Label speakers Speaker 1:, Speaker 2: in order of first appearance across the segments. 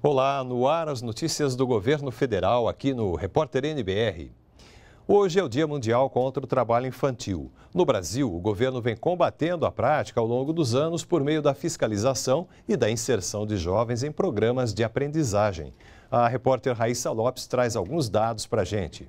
Speaker 1: Olá, no ar as notícias do governo federal aqui no Repórter NBR. Hoje é o Dia Mundial contra o Trabalho Infantil. No Brasil, o governo vem combatendo a prática ao longo dos anos por meio da fiscalização e da inserção de jovens em programas de aprendizagem. A repórter Raíssa Lopes traz alguns dados para a gente.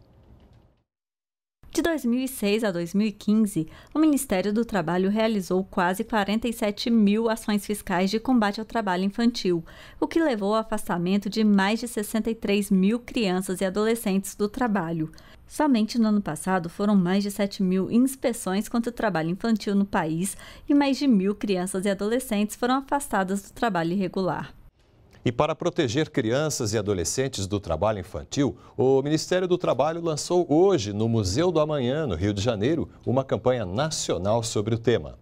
Speaker 2: De 2006 a 2015, o Ministério do Trabalho realizou quase 47 mil ações fiscais de combate ao trabalho infantil, o que levou ao afastamento de mais de 63 mil crianças e adolescentes do trabalho. Somente no ano passado foram mais de 7 mil inspeções contra o trabalho infantil no país e mais de mil crianças e adolescentes foram afastadas do trabalho irregular.
Speaker 1: E para proteger crianças e adolescentes do trabalho infantil, o Ministério do Trabalho lançou hoje, no Museu do Amanhã, no Rio de Janeiro, uma campanha nacional sobre o tema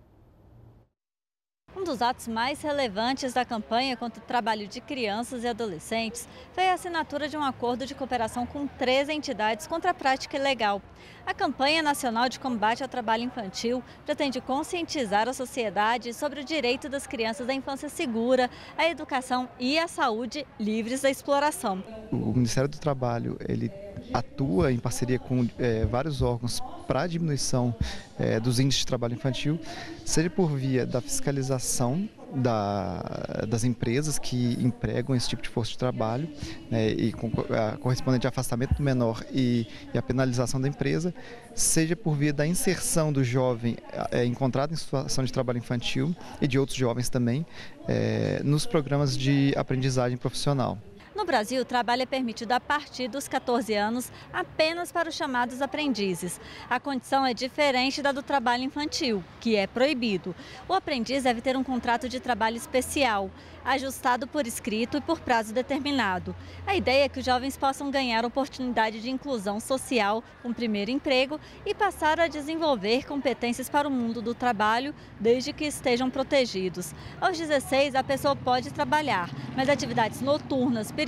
Speaker 2: dos atos mais relevantes da campanha contra o trabalho de crianças e adolescentes foi a assinatura de um acordo de cooperação com três entidades contra a prática ilegal. A campanha nacional de combate ao trabalho infantil pretende conscientizar a sociedade sobre o direito das crianças à infância segura, à educação e à saúde livres da exploração.
Speaker 3: O Ministério do Trabalho ele atua em parceria com é, vários órgãos para a diminuição é, dos índices de trabalho infantil, seja por via da fiscalização da, das empresas que empregam esse tipo de força de trabalho né, e com a correspondente afastamento do menor e, e, a penalização da empresa, seja por via da inserção do jovem é, encontrado em situação de trabalho infantil e de outros jovens também é, nos programas de aprendizagem profissional.
Speaker 2: No Brasil, o trabalho é permitido a partir dos 14 anos apenas para os chamados aprendizes. A condição é diferente da do trabalho infantil, que é proibido. O aprendiz deve ter um contrato de trabalho especial ajustado por escrito e por prazo determinado. A ideia é que os jovens possam ganhar oportunidade de inclusão social com primeiro emprego e passar a desenvolver competências para o mundo do trabalho desde que estejam protegidos. Aos 16, a pessoa pode trabalhar, mas atividades noturnas, perigosas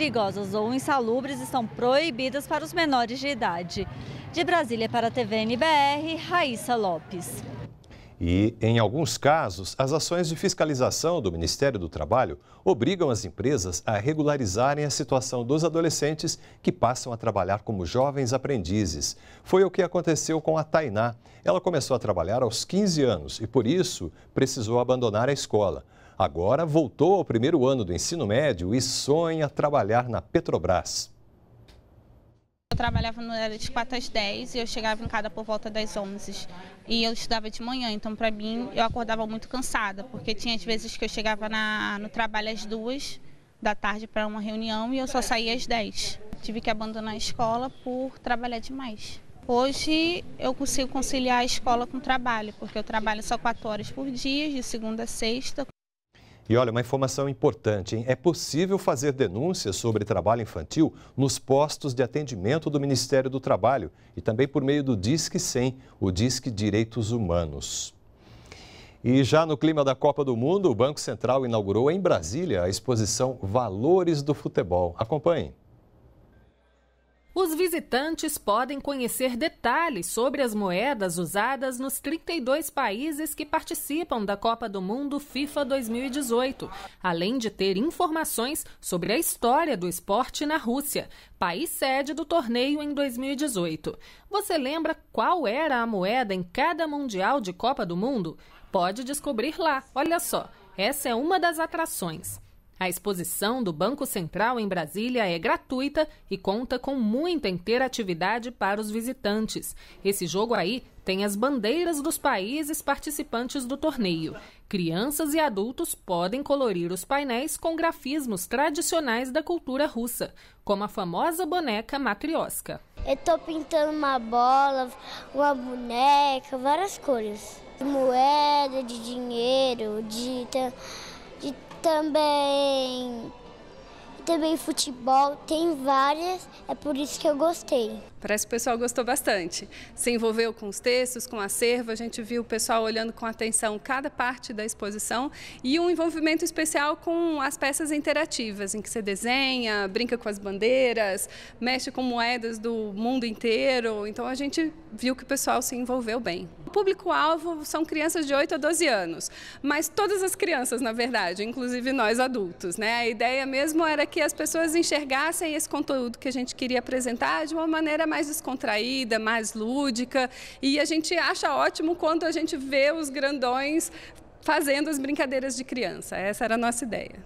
Speaker 2: ou insalubres estão proibidas para os menores de idade. De Brasília para a TV NBR, Raíssa Lopes.
Speaker 1: E, em alguns casos, as ações de fiscalização do Ministério do Trabalho obrigam as empresas a regularizarem a situação dos adolescentes que passam a trabalhar como jovens aprendizes. Foi o que aconteceu com a Tainá. Ela começou a trabalhar aos 15 anos e, por isso, precisou abandonar a escola. Agora voltou ao primeiro ano do ensino médio e sonha trabalhar na Petrobras.
Speaker 4: Trabalhava no era de 4 às 10 e eu chegava em casa por volta das 11. E eu estudava de manhã, então para mim eu acordava muito cansada, porque tinha às vezes que eu chegava na, no trabalho às 2 da tarde para uma reunião e eu só saía às 10. Tive que abandonar a escola por trabalhar demais. Hoje eu consigo conciliar a escola com o trabalho, porque eu trabalho só 4 horas por dia, de segunda a sexta.
Speaker 1: E olha, uma informação importante, hein? É possível fazer denúncias sobre trabalho infantil nos postos de atendimento do Ministério do Trabalho e também por meio do Disque 100, o Disque Direitos Humanos. E já no clima da Copa do Mundo, o Banco Central inaugurou em Brasília a exposição Valores do Futebol. Acompanhe.
Speaker 5: Os visitantes podem conhecer detalhes sobre as moedas usadas nos 32 países que participam da Copa do Mundo FIFA 2018, além de ter informações sobre a história do esporte na Rússia, país sede do torneio em 2018. Você lembra qual era a moeda em cada Mundial de Copa do Mundo? Pode descobrir lá. Olha só, essa é uma das atrações. A exposição do Banco Central em Brasília é gratuita e conta com muita interatividade para os visitantes. Esse jogo aí tem as bandeiras dos países participantes do torneio. Crianças e adultos podem colorir os painéis com grafismos tradicionais da cultura russa, como a famosa boneca matrioska.
Speaker 6: Eu estou pintando uma bola, uma boneca, várias cores. De moeda, de dinheiro, de, de também também futebol, tem várias, é por isso que eu gostei.
Speaker 7: Parece que o pessoal gostou bastante. Se envolveu com os textos, com o acervo, a gente viu o pessoal olhando com atenção cada parte da exposição e um envolvimento especial com as peças interativas, em que você desenha, brinca com as bandeiras, mexe com moedas do mundo inteiro. Então a gente viu que o pessoal se envolveu bem. O público-alvo são crianças de 8 a 12 anos, mas todas as crianças, na verdade, inclusive nós adultos. Né? A ideia mesmo era que as pessoas enxergassem esse conteúdo que a gente queria apresentar de uma maneira mais descontraída, mais lúdica. E a gente acha ótimo quando a gente vê os grandões fazendo as brincadeiras de criança. Essa era a nossa ideia.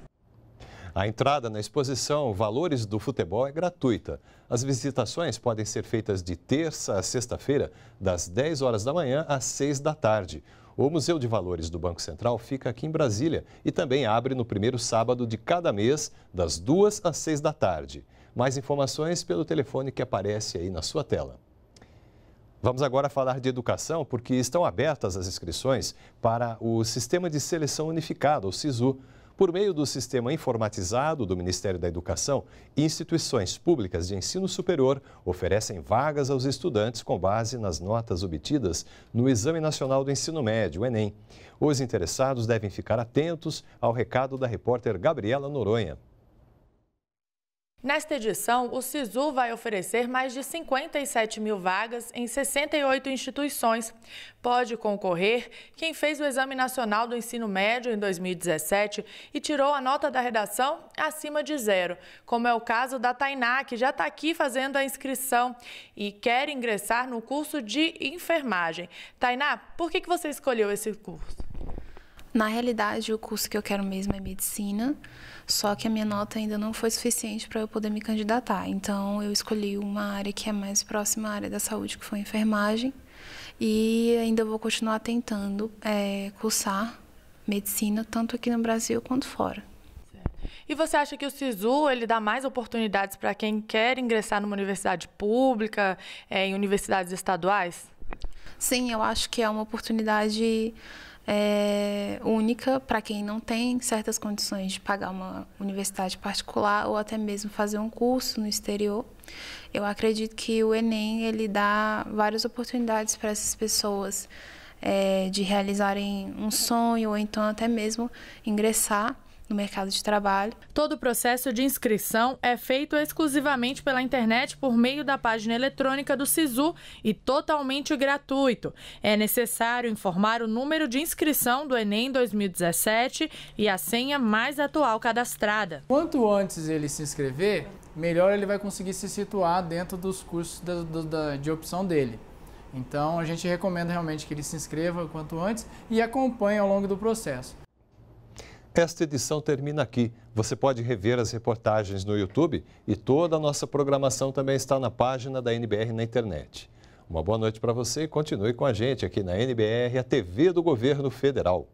Speaker 1: A entrada na exposição Valores do Futebol é gratuita. As visitações podem ser feitas de terça a sexta-feira, das 10 horas da manhã às 6 da tarde. O Museu de Valores do Banco Central fica aqui em Brasília e também abre no primeiro sábado de cada mês, das 2 às 6 da tarde. Mais informações pelo telefone que aparece aí na sua tela. Vamos agora falar de educação, porque estão abertas as inscrições para o Sistema de Seleção Unificado, o SISU. Por meio do sistema informatizado do Ministério da Educação, instituições públicas de ensino superior oferecem vagas aos estudantes com base nas notas obtidas no Exame Nacional do Ensino Médio, o Enem. Os interessados devem ficar atentos ao recado da repórter Gabriela Noronha.
Speaker 8: Nesta edição, o SISU vai oferecer mais de 57 mil vagas em 68 instituições. Pode concorrer quem fez o Exame Nacional do Ensino Médio em 2017 e tirou a nota da redação acima de zero, como é o caso da Tainá, que já está aqui fazendo a inscrição e quer ingressar no curso de enfermagem. Tainá, por que, que você escolheu esse curso?
Speaker 9: Na realidade, o curso que eu quero mesmo é medicina. Só que a minha nota ainda não foi suficiente para eu poder me candidatar. Então, eu escolhi uma área que é mais próxima à área da saúde, que foi enfermagem. E ainda vou continuar tentando é, cursar medicina, tanto aqui no Brasil quanto fora.
Speaker 8: E você acha que o SISU ele dá mais oportunidades para quem quer ingressar numa universidade pública, é, em universidades estaduais?
Speaker 9: Sim, eu acho que é uma oportunidade é, única para quem não tem certas condições de pagar uma universidade particular ou até mesmo fazer um curso no exterior. Eu acredito que o Enem ele dá várias oportunidades para essas pessoas é, de realizarem um sonho ou então até mesmo ingressar no mercado de trabalho.
Speaker 8: Todo o processo de inscrição é feito exclusivamente pela internet por meio da página eletrônica do SISU e totalmente gratuito. É necessário informar o número de inscrição do Enem 2017 e a senha mais atual cadastrada.
Speaker 10: Quanto antes ele se inscrever, melhor ele vai conseguir se situar dentro dos cursos da, da, de opção dele. Então a gente recomenda realmente que ele se inscreva quanto antes e acompanhe ao longo do processo.
Speaker 1: Esta edição termina aqui. Você pode rever as reportagens no YouTube e toda a nossa programação também está na página da NBR na internet. Uma boa noite para você e continue com a gente aqui na NBR, a TV do Governo Federal.